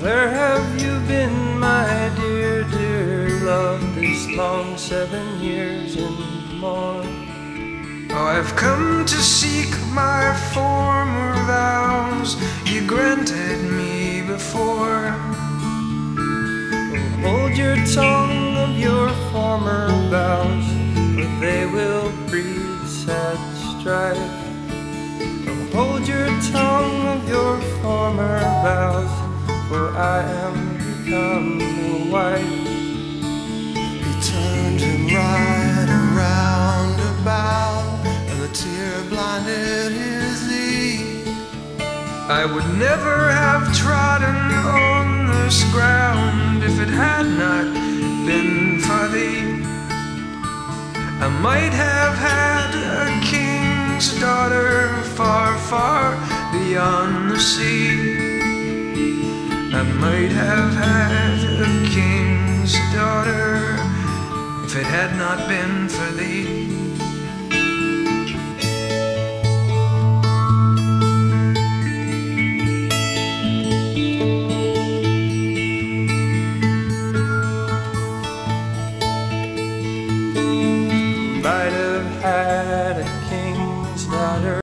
Where have you been, my dear, dear love, this long seven years and more? Oh, I've come to seek my former vows you granted me before. Oh, hold your tongue of your former vows, for they will breed sad strife. Oh, hold your tongue of your former vows, for I am become your wife. Blinded his. I would never have trodden on this ground if it had not been for thee. I might have had a king's daughter far, far beyond the sea. I might have had a king's daughter if it had not been for thee. had it.